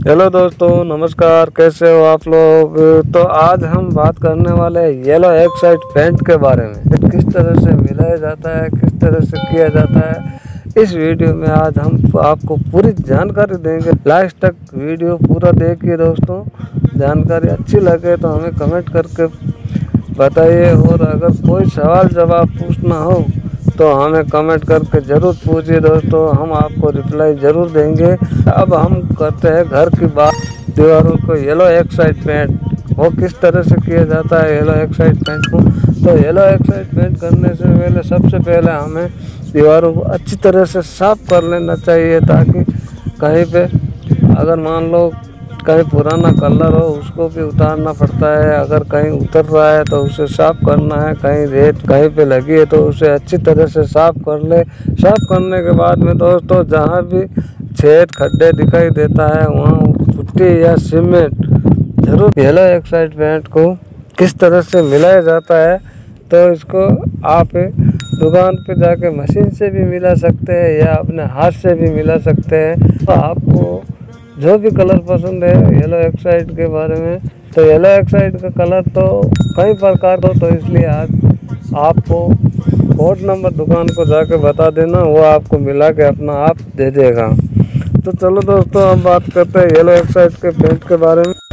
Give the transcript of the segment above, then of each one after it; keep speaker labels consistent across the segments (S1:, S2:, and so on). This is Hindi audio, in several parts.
S1: हेलो दोस्तों, नमस्कार, कैसे हो आप लोग? तो आज हम बात करने वाले हैं येलो एक्साइड पेंट के बारे में। किस तरह से मिलाया जाता है, किस तरह से किया जाता है। इस वीडियो में आज हम आपको पूरी जानकारी देंगे। लास्ट तक वीडियो पूरा देखिए दोस्तों। जानकारी अच्छी लगे तो हमें कमेंट करके बताइए। और अगर कोई सवाल जवाब पूछना हो तो हमें कमेंट करके ज़रूर पूछिए दोस्तों। हम आपको रिप्लाई ज़रूर देंगे। अब हम करते हैं घर की बात। दीवारों को येलो एक्साइड पेंट वो किस तरह से किया जाता है येलो एक्साइड पेंट को? तो येलो एक्साइड पेंट करने से पहले, सबसे पहले हमें दीवारों को अच्छी तरह से साफ़ कर लेना चाहिए ताकि कहीं पे अगर मान लो कहीं पुराना कलर हो, उसको भी उतारना पड़ता है। अगर कहीं उतर रहा है तो उसे साफ़ करना है। कहीं रेत कहीं पे लगी है तो उसे अच्छी तरह से साफ़ कर ले। साफ़ करने के बाद में दोस्तों, जहाँ भी छेद, खड्डे दिखाई देता है, वहाँ पुट्टी या सीमेंट ज़रूर येलो एक्साइड पेंट को किस तरह से मिलाया जाता है तो इसको आप दुकान पे जाके मशीन से भी मिला सकते हैं या अपने हाथ से भी मिला सकते हैं। तो आपको जो भी कलर पसंद है येलो एक्साइड के बारे में। तो येलो एक्साइड का कलर तो कई प्रकार का तो इसलिए आज आपको कोड नंबर दुकान को जाके बता देना, वो आपको मिला के अपना आप दे देगा। तो चलो दोस्तों, हम बात करते हैं येलो एक्साइड के पेंट के बारे में।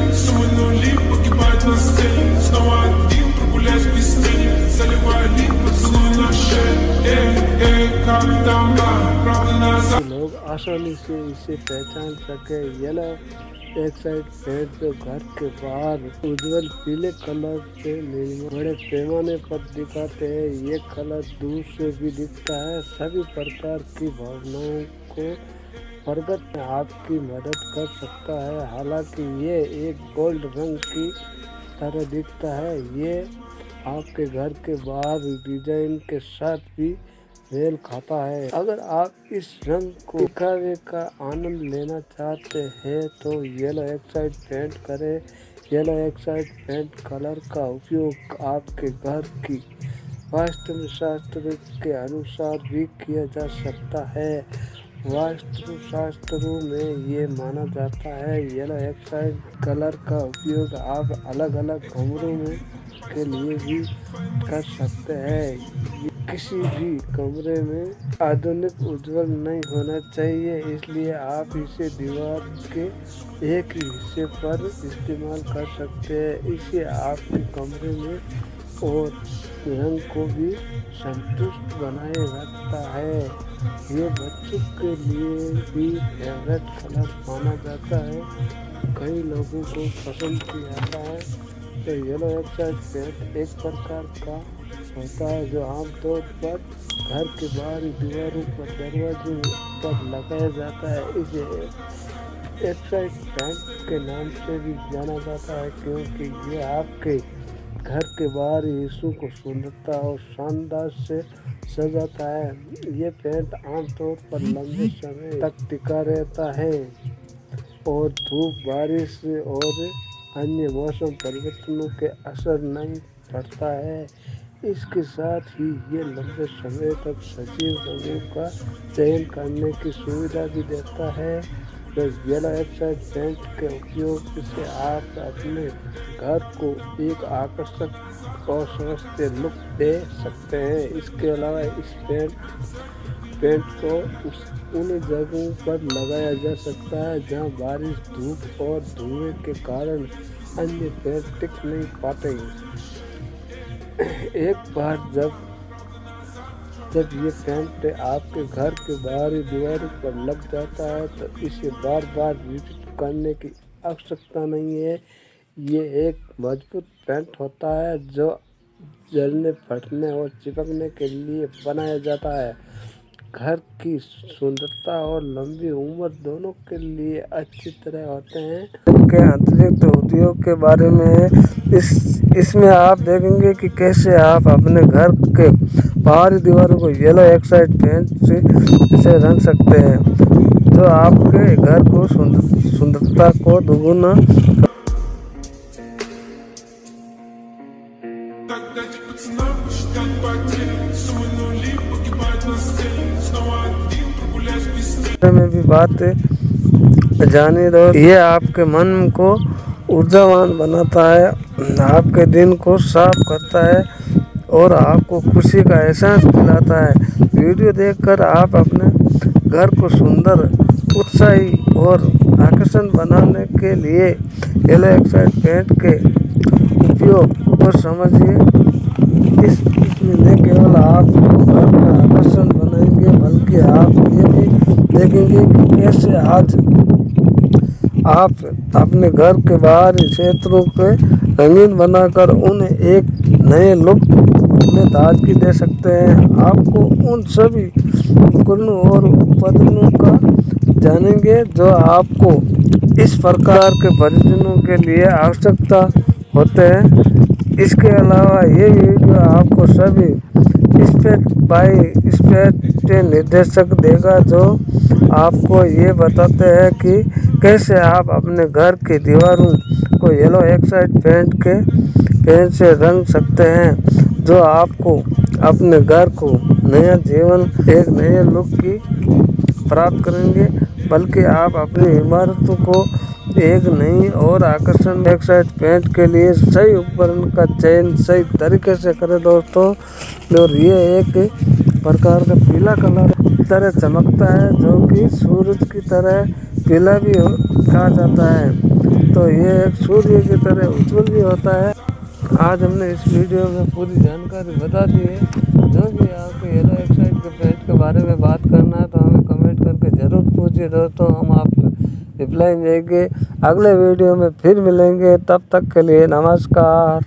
S1: आसानी से इसे पहचान सके। येलो एक्साइड पेंट जो घर के बाहर उज्जवल पीले कलर से बड़े पैमाने पर दिखाते हैं। ये कलर दूर से भी दिखता है। सभी प्रकार की भावनाओं को प्रगत में आपकी मदद कर सकता है। हालाँकि ये एक गोल्ड रंग की तरह दिखता है। ये आपके घर के बाहर डिज़ाइन के साथ भी मेल खाता है। अगर आप इस रंग को दिखावे का आनंद लेना चाहते हैं तो येलो एक्साइड पेंट करें। येलो एक्साइड पेंट कलर का उपयोग आपके घर की वास्तु शास्त्र के अनुसार भी किया जा सकता है। वास्तु शास्त्रों में ये माना जाता है, येलो एक्साइड कलर का उपयोग आप अलग अलग कमरों में के लिए भी कर सकते हैं। किसी भी कमरे में आधुनिक उज्जवल नहीं होना चाहिए, इसलिए आप इसे दीवार के एक ही हिस्से पर इस्तेमाल कर सकते हैं। इसे आपके कमरे में और रंग को भी संतुष्ट बनाए रखता है। ये बच्चों के लिए भी फेवरेट कलर माना जाता है। कई लोगों को पसंद भी आता है। तो येलो एक्साइड पेंट एक प्रकार का होता है, जो आमतौर पर घर के बाहरी दीवारों पर दरवाजों पर लगाया जाता है। इसे एक्साइड पेंट के नाम से भी जाना जाता है, क्योंकि ये आपके घर के बाहरी हिस्सों को सुंदरता और शानदार से सजाता है। ये पेंट आमतौर पर लंबे समय तक टिका रहता है और धूप, बारिश और अन्य मौसम परिवर्तनों के असर नहीं पड़ता है। इसके साथ ही ये लंबे समय तक सजीव रंगों का चयन करने की सुविधा भी देता है। येलो एक्साइड पेंट के उपयोग से आप अपने घर को एक आकर्षक और स्वस्थ लुक दे सकते हैं। इसके अलावा इस पेंट पेंट को उस, उन जगहों पर लगाया जा सकता है जहाँ बारिश, धूप और धुएँ के कारण अन्य पेंट टिक नहीं पाते। एक बार जब जब ये पेंट आपके घर के बाहरी दीवार पर लग जाता है तो इसे बार बार विज़िट करने की आवश्यकता नहीं है। ये एक मज़बूत पेंट होता है, जो जलने, फटने और चिपकने के लिए बनाया जाता है। घर की सुंदरता और लंबी उम्र दोनों के लिए अच्छी तरह होते हैं। के अतिरिक्त उद्योग के बारे में इस, इसमें आप देखेंगे कि कैसे आप अपने घर के बाहरी दीवारों को येलो एक्साइड पेंट से रंग सकते हैं। जो आपके घर को सुंदर, सुंदरता को दोगुना
S2: भाषा
S1: में भी बात जाने दो। ये आपके मन को ऊर्जावान बनाता है, आपके दिन को साफ़ करता है और आपको खुशी का एहसास दिलाता है। वीडियो देखकर आप अपने घर को सुंदर, उत्साही और आकर्षण बनाने के लिए येलो एक्साइड पेंट के उपयोग को समझिए। इस इसमें केवल आप देखेंगे कि कैसे आज आप अपने घर के बाहरी क्षेत्रों के रंगीन बनाकर उन्हें एक नए लुक में ताजगी दे सकते हैं। आपको उन सभी उपकरणों और उत्पादनों का जानेंगे जो आपको इस प्रकार के परिजनों के लिए आवश्यकता होते हैं। इसके अलावा ये वीडियो आपको सभी स्पेट बाई स्पेट निर्देशक देगा जो आपको ये बताते हैं कि कैसे आप अपने घर की दीवारों को येलो एक्साइड पेंट के पेंट से रंग सकते हैं, जो आपको अपने घर को नया जीवन, एक नए लुक की प्राप्त करेंगे, बल्कि आप अपनी इमारतों को एक नई और आकर्षण एक्साइड पेंट के लिए सही उपकरण का चयन सही तरीके से करें, दोस्तों। और ये एक प्रकार का पीला कलर तरह चमकता है, जो कि सूरज की तरह पीला भी कहा जाता है। तो ये एक सूर्य की तरह उज्जवल भी होता है। आज हमने इस वीडियो में पूरी जानकारी बता दी है। जो भी आपको येलो एक्साइड के पेज के बारे में बात करना है तो हमें कमेंट करके ज़रूर पूछिए दोस्तों। हम आप रिप्लाई देंगे अगले वीडियो में फिर मिलेंगे। तब तक के लिए नमस्कार।